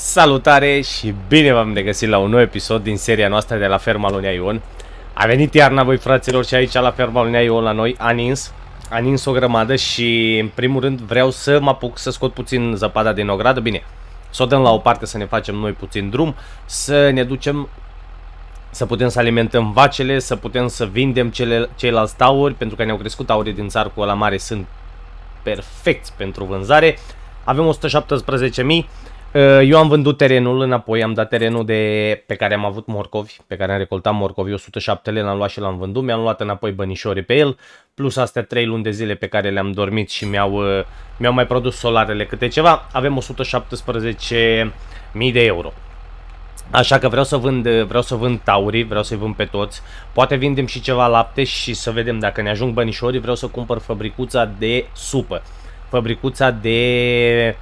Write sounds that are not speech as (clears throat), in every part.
Salutare și bine v-am regăsit la un nou episod din seria noastră de la ferma lui Ion. A venit iarna voi fraților și aici la ferma lui Ion la noi a nins, a nins o grămadă și în primul rând vreau să mă apuc să scot puțin zăpada din ogradă, bine, să o dăm la o parte să ne facem noi puțin drum, să ne ducem să putem să alimentăm vacele, să putem să vindem cele, ceilalți tauri, pentru că ne-au crescut aurii din țarcul ăla mare, sunt perfecți pentru vânzare. Avem 117.000 Uh, eu am vândut terenul înapoi, am dat terenul de, pe care am avut morcovi, pe care am recoltat morcovi, 107 lei, l-am luat și l-am vândut, mi-am luat înapoi bănișorii pe el, plus astea 3 luni de zile pe care le-am dormit și mi-au uh, mi mai produs solarele câte ceva, avem 117.000 de euro. Așa că vreau să vând, vreau să vând taurii, vreau să-i vând pe toți. Poate vindem și ceva lapte și să vedem dacă ne ajung bănișorii. Vreau să cumpăr fabricuța de supă. Fabricuța de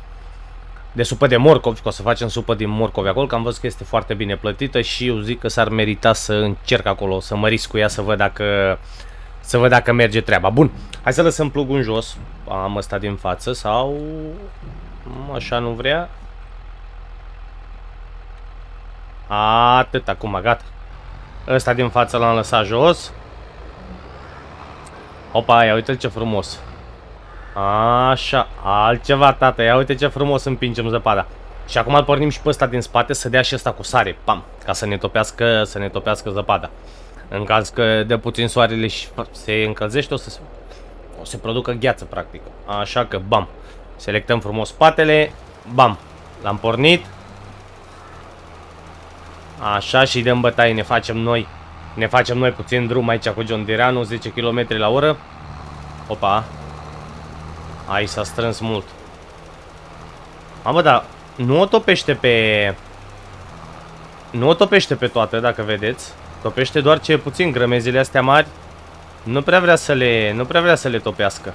de supă de morcovi, că o să facem supă din morcovi acolo, că am văzut că este foarte bine plătită și eu zic că s-ar merita să încerc acolo, să mă risc cu ea, să văd dacă, să văd dacă merge treaba. Bun, hai să lăsăm plugul în jos, am ăsta din față sau așa nu vrea. Atât, acum, gata. Ăsta din față l-am lăsat jos. Opa, ia uite ce frumos. Așa, altceva, tată. Ia uite ce frumos împingem zăpada. Și acum îl pornim și pe ăsta din spate să dea și ăsta cu sare. Pam, ca să ne topească, să ne topească zăpada. În caz că de puțin soarele și se încălzește, o să se, o să producă gheață, practic. Așa că, bam. Selectăm frumos spatele. Bam. L-am pornit. Așa și dăm bătaie, ne facem noi. Ne facem noi puțin drum aici cu John Diranu, 10 km la oră. Opa, Aici s-a strâns mult. Mamă, dar nu o topește pe... Nu o topește pe toate, dacă vedeți. Topește doar ce puțin grămezile astea mari. Nu prea vrea să le, nu prea vrea să le topească.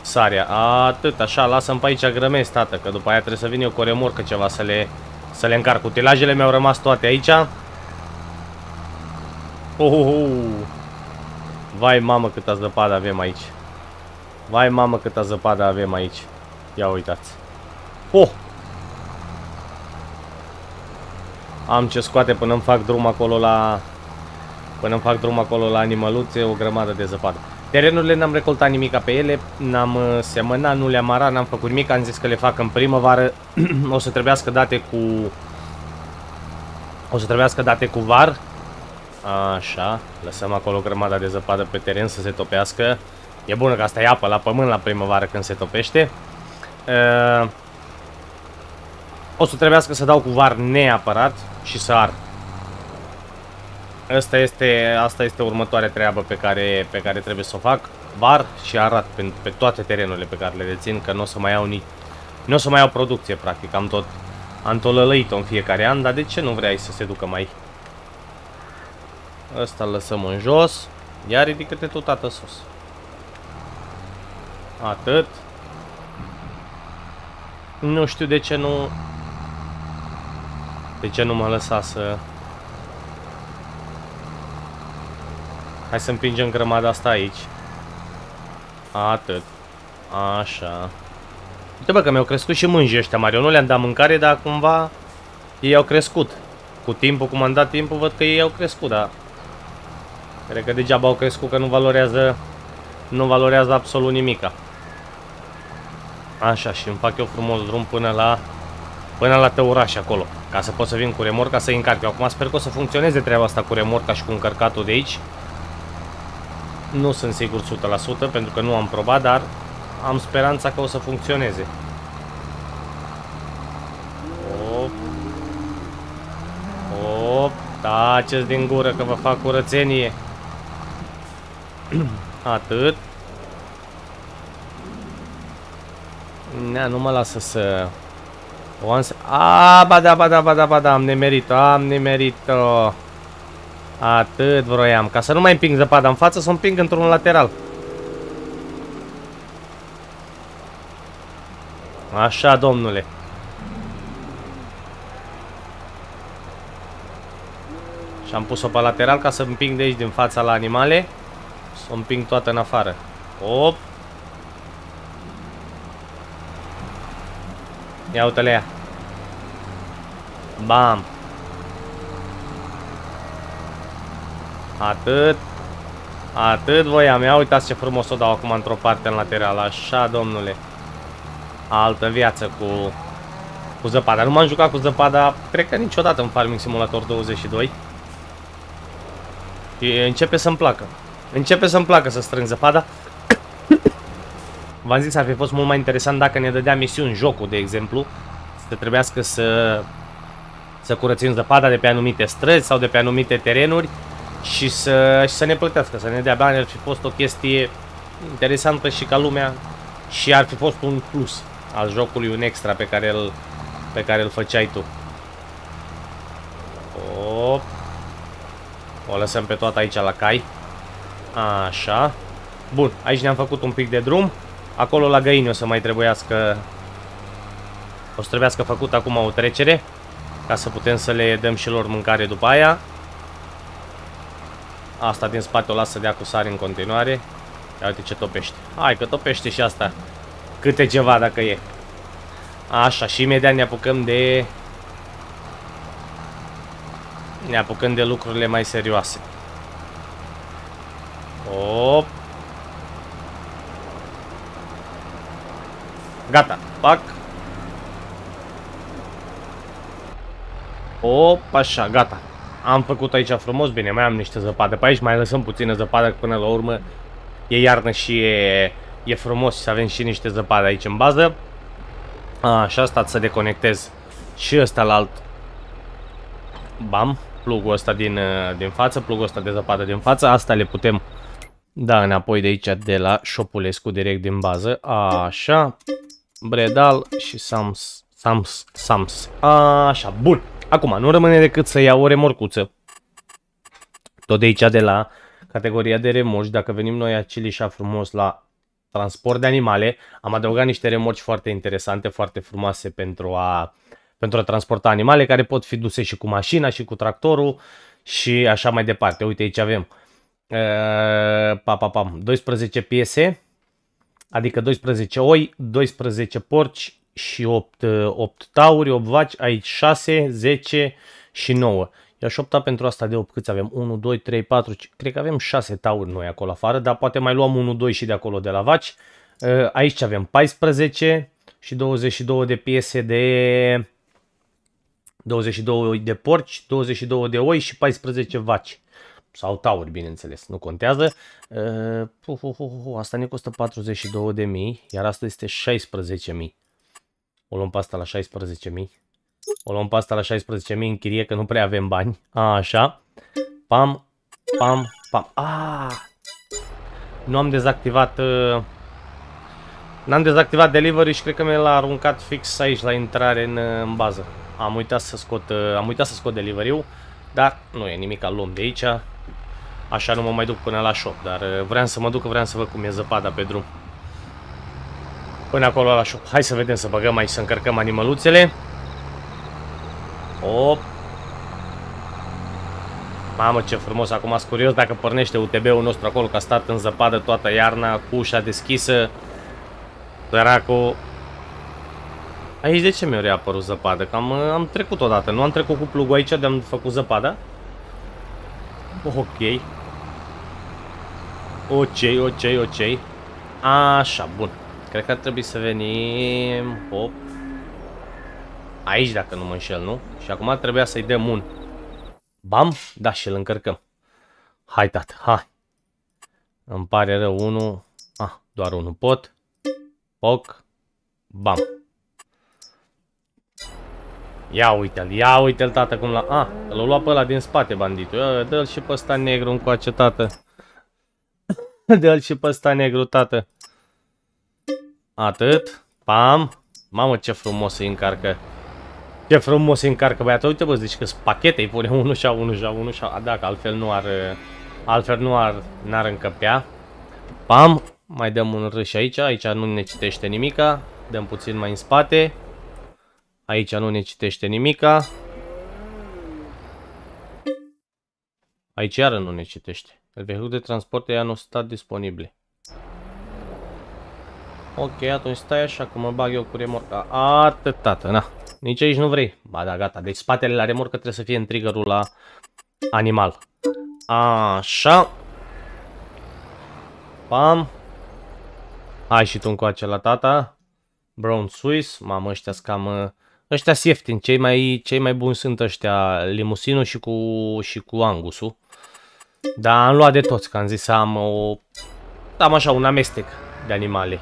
Sarea. Atât, așa, lasă-mi pe aici grămezi, tată, că după aia trebuie să vin eu cu o remorcă ceva să le, să le încarc. Utilajele mi-au rămas toate aici. Uhuhu. Vai, mamă, câtă zăpadă avem aici. Vai mamă câtă zăpadă avem aici. Ia uitați. Oh! Am ce scoate până îmi fac drum acolo la... Până îmi fac drum acolo la animăluțe, o grămadă de zăpadă. Terenurile n-am recoltat nimica pe ele, n-am uh, semănat, nu le-am arat, n-am făcut nimic, am zis că le fac în primăvară. (clears throat) o să trebuiască date cu... O să trebuiască date cu var. Așa, lăsăm acolo grămada de zăpadă pe teren să se topească. E bună că asta e apă la pământ la primăvară când se topește. Uh, o să trebuiască să dau cu var neapărat și să ard. Asta este, asta este următoarea treabă pe care, pe care trebuie să o fac. Var și arat pe, pe toate terenurile pe care le dețin, că nu o să mai iau nici... Nu o să mai iau producție, practic. Am tot, am tot lălăit-o în fiecare an, dar de ce nu vrei să se ducă mai... Ăsta îl lăsăm în jos. Iar ridică-te tu, tată, sus. Atât. Nu știu de ce nu... De ce nu mă lăsa să... Hai să împingem grămada asta aici. Atât. Așa. Uite bă că mi-au crescut și mânjii ăștia mari. Eu nu le-am dat mâncare, dar cumva ei au crescut. Cu timpul, cum am dat timpul, văd că ei au crescut, dar... Cred că degeaba au crescut, că nu valorează... Nu valorează absolut nimica. Așa, și îmi fac eu frumos drum până la până la tăuraș acolo, ca să pot să vin cu remorca să-i încarc. Eu acum sper că o să funcționeze treaba asta cu remorca și cu încărcatul de aici. Nu sunt sigur 100% pentru că nu am probat, dar am speranța că o să funcționeze. Op. Op. Taceți din gură că vă fac curățenie. (clears throat) Atât. Nea, nu mă lasă să... O am să... A, ba da, ba da, ba da, ba da, am nemerit-o, am nemerit-o. Atât vroiam, ca să nu mai împing zăpada în față, să o împing într-un lateral. Așa, domnule. Și am pus-o pe lateral ca să împing de aici din fața la animale. Să o împing toată în afară. Op. Ia uite-le ea. Bam. Atât. Atât voia mea. Uitați ce frumos o dau acum într-o parte în lateral. Așa, domnule. Altă viață cu, cu zăpada. Nu m-am jucat cu zăpada, cred că niciodată în Farming Simulator 22. Și începe să-mi placă. Începe să-mi placă să strâng zăpada. V-am zis, ar fi fost mult mai interesant dacă ne dădea misiuni jocul, de exemplu. Să trebuiască să, să curățim zăpada de pe anumite străzi sau de pe anumite terenuri și să, și să ne plătească, să ne dea bani. Ar fi fost o chestie interesantă și ca lumea și ar fi fost un plus al jocului, un extra pe care îl, pe care îl făceai tu. Op. O lăsăm pe toată aici la cai. Așa. Bun, aici ne-am făcut un pic de drum. Acolo la găini o să mai trebuiască... O să trebuiască făcut acum o trecere. Ca să putem să le dăm și lor mâncare după aia. Asta din spate o lasă de cu sare în continuare. Ia uite ce topește. Hai că topește și asta. Câte ceva dacă e. Așa, și imediat ne apucăm de... Ne apucăm de lucrurile mai serioase. Op. Gata. Pac. Op, așa, gata. Am făcut aici frumos, bine, mai am niște zăpadă pe aici, mai lăsăm puțină zăpadă până la urmă. E iarnă și e, e frumos să avem și niște zăpadă aici în bază. Așa, stați să deconectez și ăsta la alt. Bam, plugul ăsta din, uh, din față, plugul ăsta de zăpadă din față. Asta le putem da înapoi de aici de la Șopulescu direct din bază. Așa, Bredal și Sams, Sams, Sams. Așa, bun. Acum, nu rămâne decât să iau o remorcuță. Tot de aici de la categoria de remorci. Dacă venim noi acilișa frumos la transport de animale. Am adăugat niște remorci foarte interesante, foarte frumoase pentru a, pentru a transporta animale care pot fi duse și cu mașina și cu tractorul și așa mai departe. Uite aici avem uh, pa, pa, pa, 12 piese, adică 12 oi, 12 porci și 8, 8 tauri, 8 vaci, aici 6, 10 și 9. I-aș opta pentru asta de 8. Câți avem? 1, 2, 3, 4, cred că avem 6 tauri noi acolo afară, dar poate mai luăm 1, 2 și de acolo de la vaci. Uh, aici avem 14 și 22 de piese de 22 de porci, 22 de oi și 14 vaci. Sau tauri, bineînțeles, nu contează. Uh, hu, hu, hu, asta ne costă 42 de mii, iar asta este 16 mii. O luăm pe asta la 16 mii. O luăm pe asta la 16.000 în chirie, că nu prea avem bani. A, așa. Pam, pam, pam. A, nu am dezactivat... Uh, N-am dezactivat delivery și cred că mi l-a aruncat fix aici la intrare în, uh, în bază. Am uitat să scot, uh, am uitat să scot delivery-ul, dar nu e nimic al luăm de aici. Așa nu mă mai duc până la shop, dar uh, vreau să mă duc, vreau să văd cum e zăpada pe drum. Până acolo la shop. Hai să vedem, să băgăm aici, să încărcăm animăluțele. Op. Mamă, ce frumos. Acum sunt curios dacă pornește UTB-ul nostru acolo, că a stat în zăpadă toată iarna, cu ușa deschisă. Săracu. Aici de ce mi-a reapărut zăpadă? Că am, am trecut odată. Nu am trecut cu plugul aici de am făcut zăpada? Ok. Ok, ok, ok. Așa, bun. Cred că ar trebui să venim... Hop. Aici, dacă nu mă înșel, nu? Și acum trebuia să-i dăm un... Bam? Da, și îl încărcăm. Hai, tată, hai. Îmi pare rău, unul... Ah, doar unul pot. Poc. Bam. Ia uite-l, ia uite-l, tată, cum la... Ah, l-a luat pe ăla din spate, banditul. Dă-l și pe ăsta negru încoace, tată. (laughs) Dă-l și pe ăsta negru, tată. Atât. Pam. Mamă, ce frumos se încarcă. Ce frumos se încarcă băiatul. Uite bă, zici că sunt pachete, îi pune 1 și 1 și 1 și Da, că altfel nu ar... Altfel nu ar... N-ar încăpea. Pam. Mai dăm un râș aici. Aici nu ne citește nimica. Dăm puțin mai în spate. Aici nu ne citește nimica. Aici iară nu ne citește. El vehicul de transport e anul stat disponibile. Ok, atunci stai așa că mă bag eu cu remorca. Atât, tată, na. Nici aici nu vrei. Ba da, gata. Deci spatele la remorcă trebuie să fie în triggerul la animal. Așa. Pam. Hai și tu încoace la tata. Brown Swiss. Mamă, ăștia cam... Ăștia ieftin. Cei mai, cei mai buni sunt ăștia limusinul și cu, și cu angusul. Dar am luat de toți, că am zis să am o... Am așa, un amestec de animale.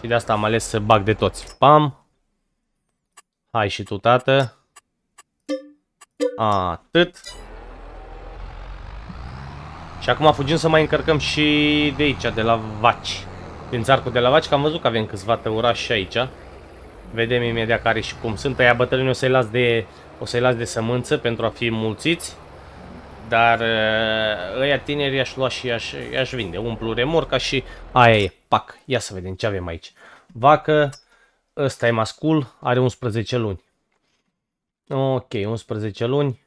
Și de asta am ales să bag de toți. Pam. Hai și tu, tată. Atât. Și acum fugim să mai încărcăm și de aici, de la vaci. Din țarcul de la vaci, că am văzut că avem câțiva tăurași și aici. Vedem imediat care și cum sunt. Aia bătrâni o să-i las de o să-i las de sămânță pentru a fi mulțiți. Dar uh, ăia tineri i-aș lua și i-aș vinde. Umplu remorca și aia e. Pac. Ia să vedem ce avem aici. Vacă. Ăsta e mascul. Are 11 luni. Ok, 11 luni.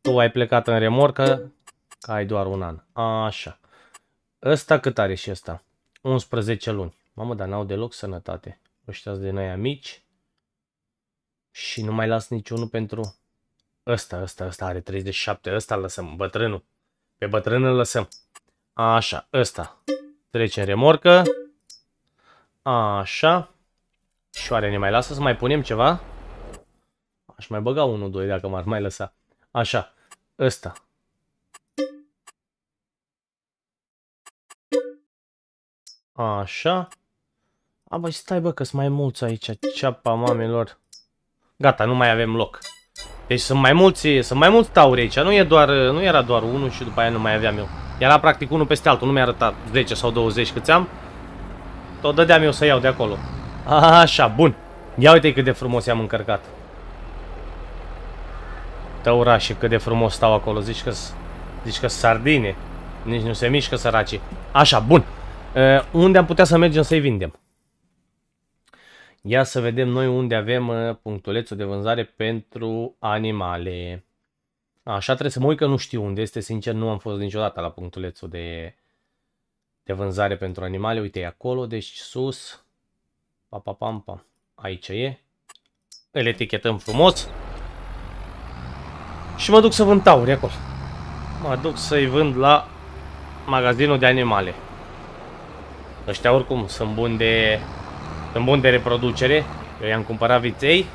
Tu ai plecat în remorcă. Că ai doar un an. Așa. Ăsta cât are și ăsta? 11 luni. Mamă, dar n-au deloc sănătate. Ăștia de noi mici. Și nu mai las niciunul pentru Ăsta, ăsta, ăsta are 37. Ăsta îl lăsăm, bătrânul. Pe bătrân îl lăsăm. Așa, ăsta. Trece în remorcă. Așa. Și șoare ne mai lasă să mai punem ceva? Aș mai băga 1-2 dacă m-ar mai lăsa. Așa, ăsta. Așa. A, băi, stai bă, că sunt mai mulți aici, ceapa mamelor. Gata, nu mai avem loc. Deci sunt mai mulți, sunt mai mulți tauri aici, nu, e doar, nu era doar unul și după aia nu mai aveam eu. Era practic unul peste altul, nu mi-a arătat 10 sau 20 câți am. Tot dădeam eu să iau de acolo. Așa, bun. Ia uite cât de frumos i-am încărcat. Tăurașii, cât de frumos stau acolo. Zici că zici că sardine. Nici nu se mișcă săracii. Așa, bun. Uh, unde am putea să mergem să-i vindem? Ia să vedem noi unde avem uh, punctulețul de vânzare pentru animale. Așa trebuie să mă uit că nu știu unde este, sincer nu am fost niciodată la punctulețul de, de vânzare pentru animale. Uite, e acolo, deci sus. Pa, pa, pam, pam. Aici e. Îl etichetăm frumos. Și mă duc să vând tauri acolo. Mă duc să-i vând la magazinul de animale. Ăștia oricum sunt buni de sunt bun de reproducere. Eu i-am cumpărat viței.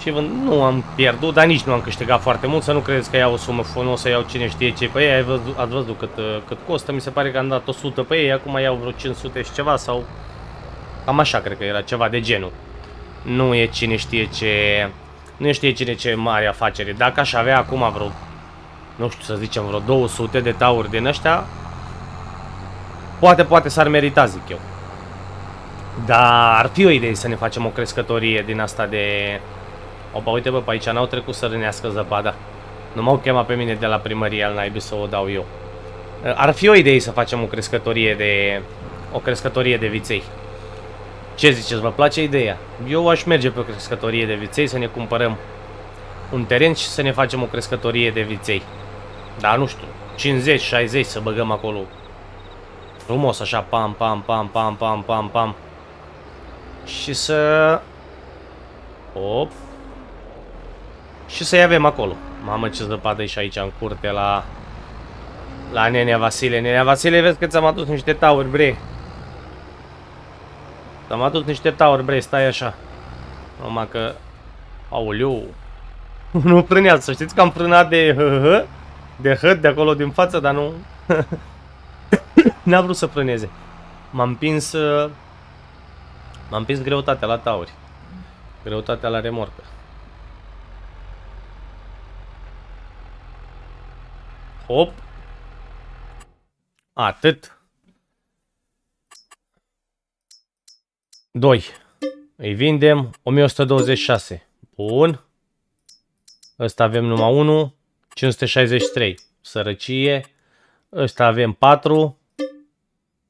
Și nu am pierdut, dar nici nu am câștigat foarte mult. Să nu credeți că iau o sumă, nu o să iau cine știe ce pe ei. Văzut, ați văzut cât, cât costă. Mi se pare că am dat 100 pe ei. Acum iau vreo 500 și ceva sau... Cam așa cred că era ceva de genul. Nu e cine știe ce... Nu știe cine ce mare afacere. Dacă aș avea acum vreo... Nu știu să zicem vreo 200 de tauri din ăștia... Poate, poate s-ar merita, zic eu. Dar ar fi o idee să ne facem o crescătorie din asta de... Opa, uite bă, pe aici n-au trecut să rânească zăpada. Nu m-au chemat pe mine de la primărie al naibii să o dau eu. Ar fi o idee să facem o crescătorie de... O crescătorie de viței. Ce ziceți, vă place ideea? Eu aș merge pe o crescătorie de viței să ne cumpărăm un teren și să ne facem o crescătorie de viței. Da, nu știu, 50, 60 să băgăm acolo. Frumos așa, pam, pam, pam, pam, pam, pam, pam și să... Op. Și să-i avem acolo. Mamă ce zăpadă e și aici în curte la... La nenea Vasile. Nenea Vasile, vezi că ți-am adus niște tauri, bre. Ți-am adus niște tauri, bre, stai așa. Numai că... Aoleu. (laughs) nu frânează, să știți că am frânat de hă, de hăt de acolo din față, dar nu... (laughs) N-a vrut să frâneze. M-am împins uh, M-am împins greutatea la tauri. Greutatea la remorcă. Hop. Atât. 2. Îi vindem 1126. Bun. Ăsta avem numai 1. 563. Sărăcie. Ăsta avem 4.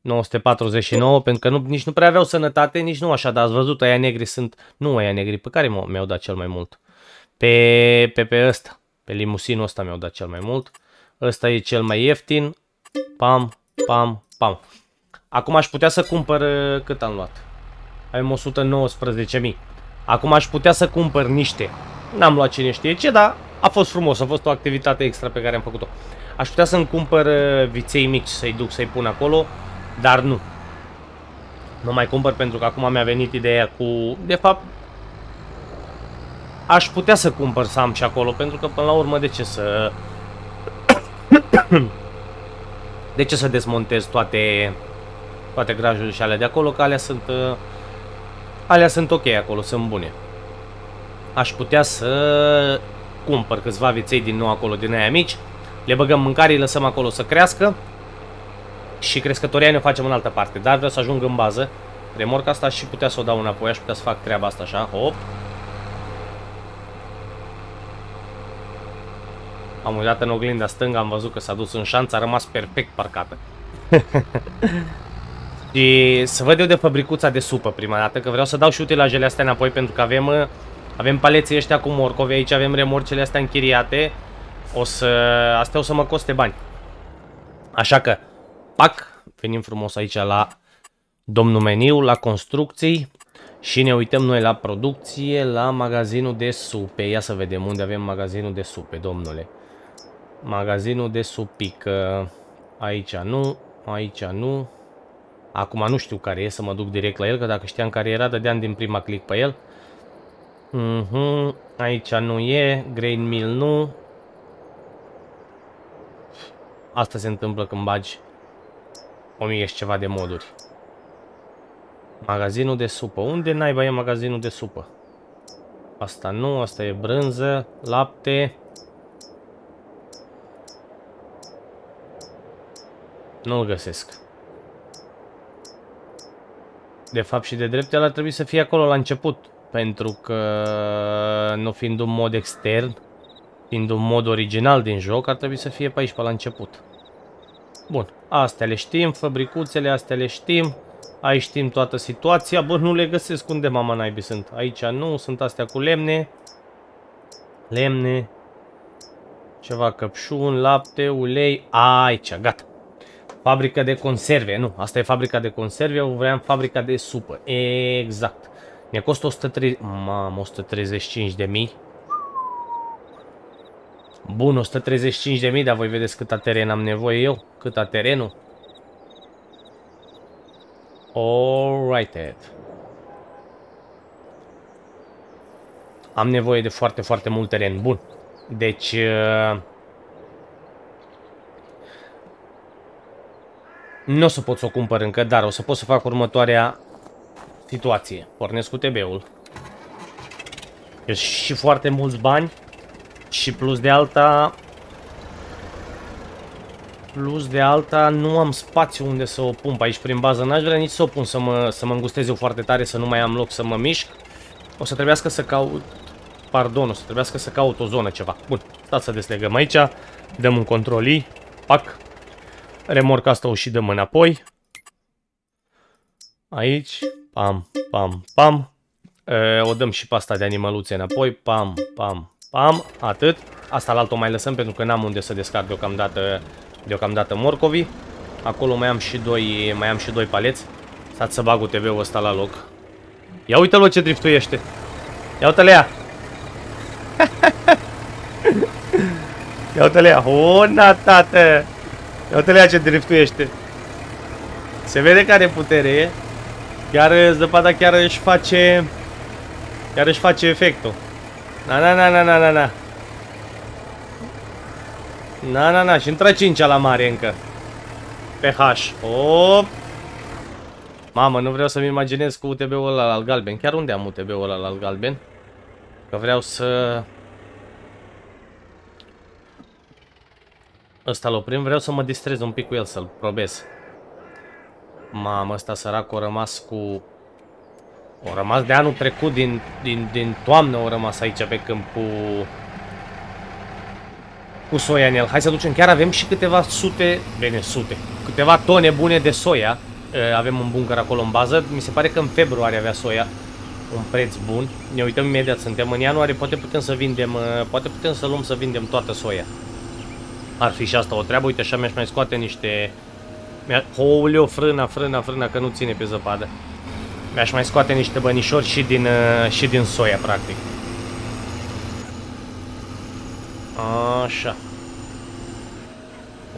949, pentru că nu, nici nu prea aveau sănătate, nici nu așa, dar ați văzut, aia negri sunt, nu aia negri, pe care mi-au dat cel mai mult? Pe, pe, pe ăsta, pe limusinul ăsta mi-au dat cel mai mult. Ăsta e cel mai ieftin, pam, pam, pam. Acum aș putea să cumpăr, cât am luat? Avem 119.000. Acum aș putea să cumpăr niște. N-am luat cine știe ce, dar a fost frumos, a fost o activitate extra pe care am făcut-o. Aș putea să-mi cumpăr uh, viței mici, să-i duc, să-i pun acolo, dar nu. Nu mai cumpăr pentru că acum mi-a venit ideea cu... De fapt, aș putea să cumpăr să am și acolo, pentru că până la urmă de ce să... (coughs) de ce să desmontez toate, toate grajurile și alea de acolo, că alea sunt... Uh, alea sunt ok acolo, sunt bune. Aș putea să cumpăr câțiva viței din nou acolo, din aia mici, le băgăm mâncare, îi lăsăm acolo să crească și crescătoria ne facem în altă parte. Dar vreau să ajung în bază. Remorca asta și putea să o dau înapoi, aș putea să fac treaba asta așa, hop. Am uitat în oglinda stângă, am văzut că s-a dus în șanț, a rămas perfect parcată. (laughs) și să văd eu de fabricuța de supă prima dată, că vreau să dau și utilajele astea înapoi pentru că avem, avem paleții ăștia cu morcovi, aici avem remorcele astea închiriate. O să, astea o să mă coste bani. Așa că, pac, venim frumos aici la domnul meniu, la construcții. Și ne uităm noi la producție, la magazinul de supe. Ia să vedem unde avem magazinul de supe, domnule. Magazinul de supică. Aici nu, aici nu. Acum nu știu care e, să mă duc direct la el, că dacă știam care era, dădeam din prima click pe el. Uh -huh. Aici nu e, grain mill nu. Asta se întâmplă când bagi o mie și ceva de moduri. Magazinul de supă. Unde naiba e magazinul de supă? Asta nu, asta e brânză, lapte. Nu-l găsesc. De fapt și de drept el ar trebui să fie acolo la început. Pentru că nu fiind un mod extern, fiind un mod original din joc, ar trebui să fie pe aici, pe la început. Bun, astea le știm, fabricuțele astea le știm. Aici știm toată situația. Bă, nu le găsesc unde mama naibii sunt. Aici nu, sunt astea cu lemne. Lemne. Ceva căpșun, lapte, ulei. Aici, gata. Fabrica de conserve. Nu, asta e fabrica de conserve. Eu vreau fabrica de supă. Exact. Ne costă 130... Mamă, 135 de mii. Bun, 135 de mii, dar voi vedeți câta teren am nevoie eu. Câta terenul. Alright, Ed. Am nevoie de foarte, foarte mult teren. Bun. Deci... Uh, nu o să pot să o cumpăr încă, dar o să pot să fac următoarea situație. Pornesc cu TB-ul. Și foarte mulți bani. Și plus de alta... Plus de alta, nu am spațiu unde să o pun aici prin bază. N-aș vrea nici să o pun să mă, să mă îngustez eu foarte tare, să nu mai am loc să mă mișc. O să trebuiască să caut... Pardon, o să trebuiască să caut o zonă ceva. Bun, stați să deslegăm aici. Dăm un controli. Pac. Remorca asta o și dăm înapoi. Aici. Pam, pam, pam. E, o dăm și pe asta de animăluțe înapoi. Pam, pam, pam. Atât. Asta la o mai lăsăm pentru că n-am unde să descarc deocamdată deocamdată morcovi. Acolo mai am și doi, mai am și doi paleți. Stați să bag UTV-ul ăsta la loc. Ia uite-l ce driftuiește. Ia uite-l ea. (laughs) Ia uite-l ea. Ona, tată. Ia uite-l ea ce driftuiește. Se vede care putere e. Chiar zăpada chiar își face... Chiar își face efectul. Na, na, na, na, na, na, na. Na, na, na, și intră 5 la mare încă. Pe H. Op. Mamă, nu vreau să-mi imaginez cu UTB-ul ăla al galben. Chiar unde am UTB-ul ăla al galben? Că vreau să... Ăsta-l oprim, vreau să mă distrez un pic cu el, să-l probez. Mamă, ăsta săracul a rămas cu... O rămas de anul trecut, din, din, din toamnă o rămas aici pe câmp cu cu soia în el. Hai să ducem, chiar avem și câteva sute, bine sute, câteva tone bune de soia. Avem un bunker acolo în bază. Mi se pare că în februarie avea soia un preț bun. Ne uităm imediat, suntem în ianuarie, poate putem să vindem, poate putem să luăm să vindem toată soia. Ar fi și asta o treabă. Uite, așa mi-aș mai scoate niște... Oleo, frâna, frâna, frâna, că nu ține pe zăpadă. Mi-aș mai scoate niște bănișori și din, uh, și din soia, practic. Așa.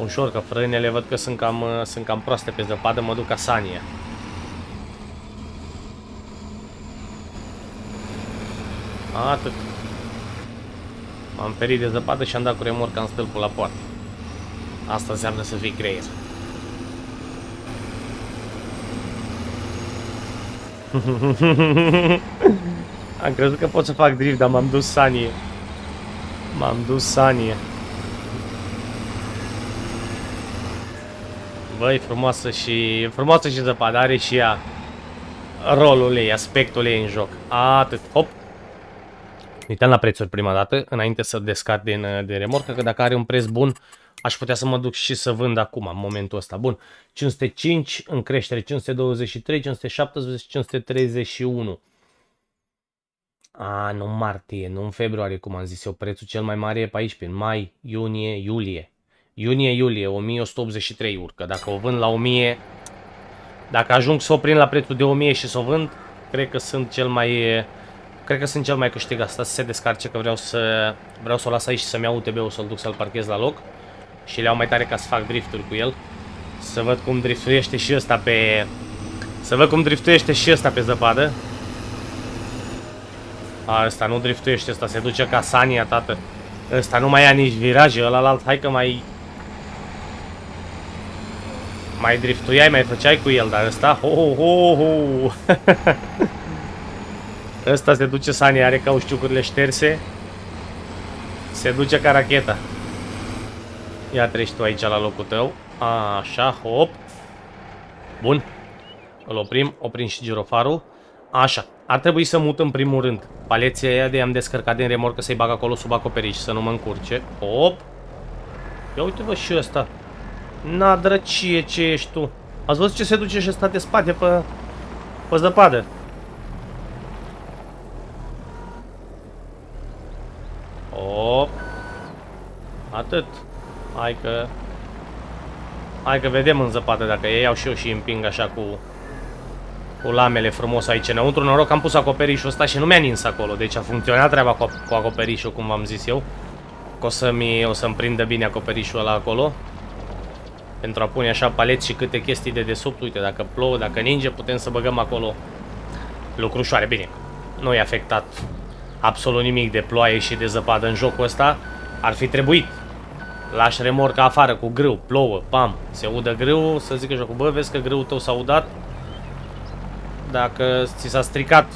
Ușor, că frânele văd că sunt cam, uh, sunt cam proaste pe zăpadă, mă duc ca Sania. Atât. M-am ferit de zăpadă și am dat cu remorca în stâlpul la poartă. Asta înseamnă să fii creier. (laughs) Am crezut că pot să fac drift, dar m-am dus sanie. M-am dus sanie. Băi, frumoasă și... Frumoasă și zăpadă, are și ea rolul ei, aspectul ei în joc. Atât. Hop. Uitam la prețuri prima dată, înainte să descad din, din remorcă, că dacă are un preț bun, aș putea să mă duc și să vând acum, în momentul ăsta. Bun, 505 în creștere, 523, 517, 531. A, nu în martie, nu în februarie, cum am zis eu. Prețul cel mai mare e pe aici, prin mai, iunie, iulie. Iunie-iulie, 1183 urcă. Dacă o vând la 1000, dacă ajung să o prind la prețul de 1000 și să o vând, cred că sunt cel mai... Cred că sunt cel mai câștigat. Asta să se descarce că vreau să, vreau să o las aici și să-mi iau UTB-ul să-l duc să-l parchez la loc. Și le iau mai tare ca să fac drifturi cu el. Să văd cum driftuiește și ăsta pe... Să văd cum driftuiește și ăsta pe zăpadă. A, ăsta nu driftuiește, ăsta se duce ca Sania, tată. Ăsta nu mai ia nici viraje, ăla alt, hai că mai... Mai driftuiai, mai făceai cu el, dar ăsta... Ho, ho, ho, ho. (laughs) ăsta se duce Sania, are caușciucurile șterse. Se duce ca racheta. Ia treci tu aici la locul tău. Așa, hop. Bun. Îl oprim, oprim și girofarul. Așa. Ar trebui să mut în primul rând paleția aia de am descărcat din remorcă să-i bag acolo sub acoperiș să nu mă încurce. Hop. Ia uite-vă și ăsta. Na, drăcie, ce ești tu? Ați văzut ce se duce și ăsta de spate pe, pe zăpadă? Hop. Atât. Hai că... Hai că vedem în zăpadă dacă ei iau și eu și împing așa cu... Cu lamele frumos aici înăuntru. Noroc am pus acoperișul ăsta și nu mi-a nins acolo. Deci a funcționat treaba cu, cu acoperișul, cum v-am zis eu. Că o să-mi o să prindă bine acoperișul ăla acolo. Pentru a pune așa paleți și câte chestii de desubt. Uite, dacă plouă, dacă ninge, putem să băgăm acolo lucrușoare. Bine, nu i afectat absolut nimic de ploaie și de zăpadă în jocul ăsta. Ar fi trebuit lași remorca afară cu grâu, plouă, pam, se udă grâu, să zică jocul, bă, vezi că grâul tău s-a udat, dacă ți s-a stricat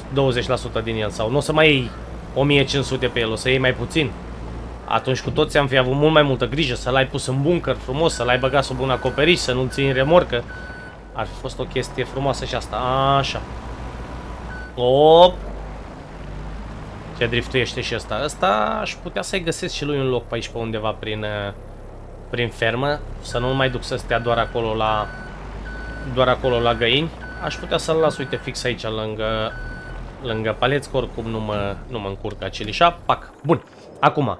20% din el sau nu o să mai iei 1500 pe el, o să iei mai puțin, atunci cu toți am fi avut mult mai multă grijă să l-ai pus în bunker frumos, să l-ai băgat sub un acoperiș, să nu-l ții în remorcă. Ar fi fost o chestie frumoasă și asta. Așa. Op. Ce driftuiește și ăsta. Ăsta aș putea să-i găsesc și lui un loc pe aici pe undeva prin, prin fermă. Să nu mai duc să stea doar acolo la doar acolo la găini. Aș putea să-l las, uite, fix aici lângă, lângă paleți, că oricum nu mă, nu mă încurcă acelișa. Pac. Bun. Acum,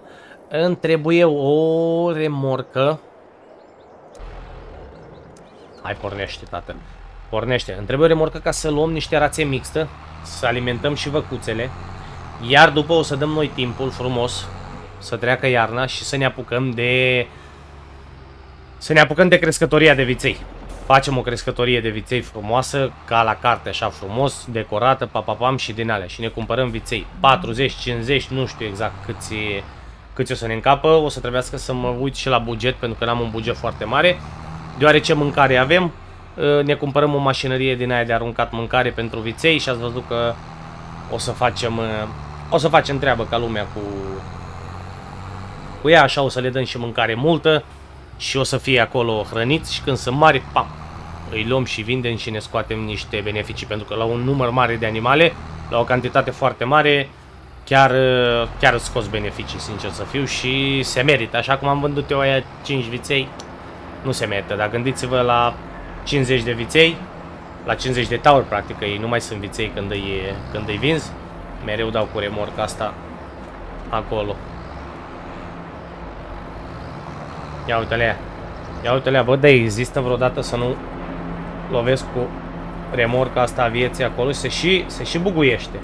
îmi trebuie o remorcă. Hai, pornește, tată. Pornește. Îmi trebuie o remorcă ca să luăm niște rațe mixtă, să alimentăm și văcuțele. Iar după o să dăm noi timpul frumos să treacă iarna și să ne apucăm de... Să ne apucăm de crescătoria de viței. Facem o crescătorie de viței frumoasă, ca la carte, așa frumos, decorată, papapam și din alea. Și ne cumpărăm viței. 40, 50, nu știu exact câți, câți o să ne încapă. O să trebuiască să mă uit și la buget, pentru că n-am un buget foarte mare. Deoarece mâncare avem, ă, ne cumpărăm o mașinărie din aia de aruncat mâncare pentru viței și ați văzut că o să facem ă, o să facem treabă ca lumea cu, cu ea, așa o să le dăm și mâncare multă și o să fie acolo hrăniți și când sunt mari, pam, îi luăm și vindem și ne scoatem niște beneficii, pentru că la un număr mare de animale, la o cantitate foarte mare, chiar, chiar scos beneficii, sincer să fiu, și se merită. Așa cum am vândut eu aia 5 viței, nu se merită, dar gândiți-vă la 50 de viței, la 50 de tauri, practic, că ei nu mai sunt viței când îi, când îi vinzi, Mereu dau cu remorca asta acolo. Ia uite-le Ia uite-le Bă, da, există vreodată să nu lovesc cu remorca asta a vieții acolo și se și, se și buguiește.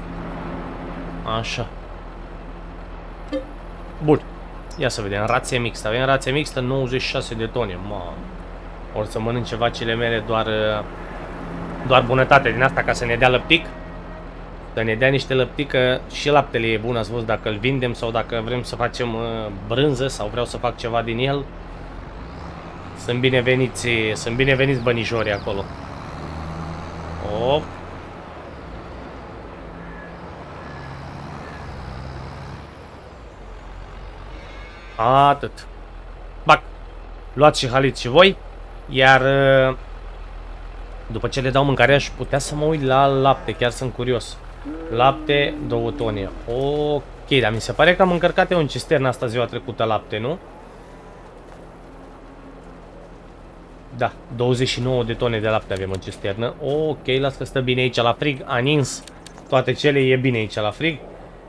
Așa. Bun. Ia să vedem, rație mixtă. Avem rație mixtă 96 de tone. Mamă. Ori să mănânce vacile mele doar, doar bunătate din asta ca să ne dea lăptic. Să ne dea niște lăptică și laptele e bun, ați văzut dacă îl vindem sau dacă vrem să facem uh, brânză sau vreau să fac ceva din el. Sunt bineveniți, sunt bineveniți bănijorii acolo. Op. Atât. Bac. Luați și halit și voi. Iar uh, după ce le dau mâncare aș putea să mă uit la lapte. Chiar sunt curios. Lapte, două tone. Ok, dar mi se pare că am încărcat eu în cisternă asta ziua trecută lapte, nu? Da, 29 de tone de lapte avem în cisternă. Ok, las că stă bine aici la frig. Anins toate cele e bine aici la frig.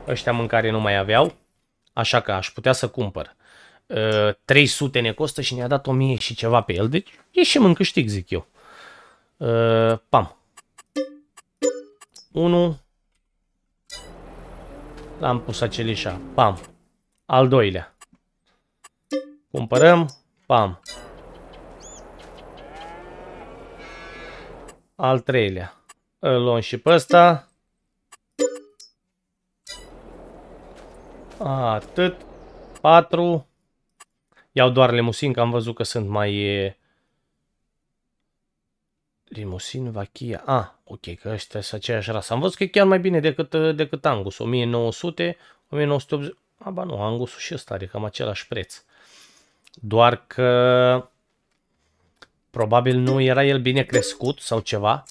Ăștia mâncare nu mai aveau. Așa că aș putea să cumpăr. Uh, 300 ne costă și ne-a dat 1000 și ceva pe el. Deci ieșim în câștig, zic eu. Uh, pam. 1. L-am pus acelișa. Pam. Al doilea. Cumpărăm. Pam. Al treilea. Îl luăm și pe ăsta. Atât. 4. Iau doar lemusin, că am văzut că sunt mai... Limusin, vachia. Ah, ok, că ăștia sunt aceeași rasă. Am văzut că e chiar mai bine decât, decât Angus. 1900, 1980. Aba nu, Angusul și ăsta are cam același preț. Doar că probabil nu era el bine crescut sau ceva.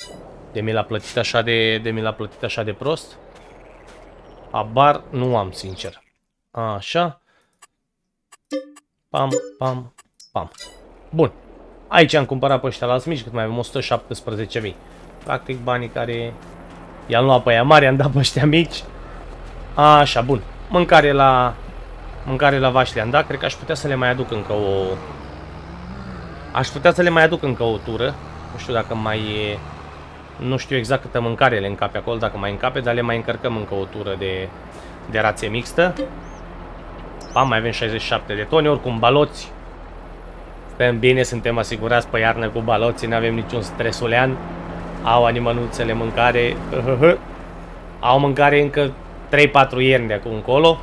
De mi l-a plătit așa de, de mi l-a plătit așa de prost. Abar nu am, sincer. Așa. Pam, pam, pam. Bun. Aici am cumpărat pe ăștia la mici, cât mai avem 117.000. Practic banii care i-am luat pe aia mari, am dat pe ăștia mici. Așa, bun. Mâncare la mâncare la vaș le-am dat. Cred că aș putea să le mai aduc încă o... Aș putea să le mai aduc încă o tură. Nu știu dacă mai e... Nu știu exact câtă mâncare le încape acolo, dacă mai încape, dar le mai încărcăm încă o tură de, de rație mixtă. Pam, mai avem 67 de tone, oricum baloți. Stăm bine, suntem asigurați pe iarnă cu baloții, nu avem niciun stresulean. Au animănuțele mâncare. Au mâncare încă 3-4 ierni de acum încolo.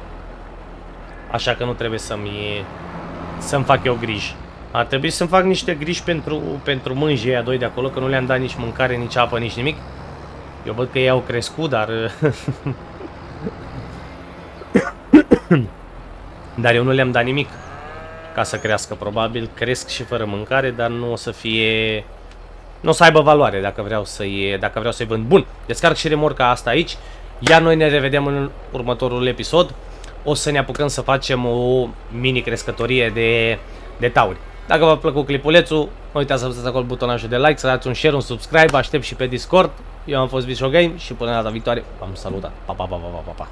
Așa că nu trebuie să-mi să-mi fac eu griji. Ar trebui să-mi fac niște griji pentru, pentru mânjii aia doi de acolo, că nu le-am dat nici mâncare, nici apă, nici nimic. Eu văd că ei au crescut, dar... dar eu nu le-am dat nimic ca să crească. Probabil cresc și fără mâncare, dar nu o să fie... Nu o să aibă valoare dacă vreau să-i dacă vreau să-i vând. Bun, descarc și remorca asta aici. Iar noi ne revedem în următorul episod. O să ne apucăm să facem o mini crescătorie de, de tauri. Dacă v-a plăcut clipulețul, nu uitați să apăsați acolo butonajul de like, să dați un share, un subscribe, aștept și pe Discord. Eu am fost Visho Game și până data viitoare v-am salutat. Pa, pa, pa, pa, pa, pa.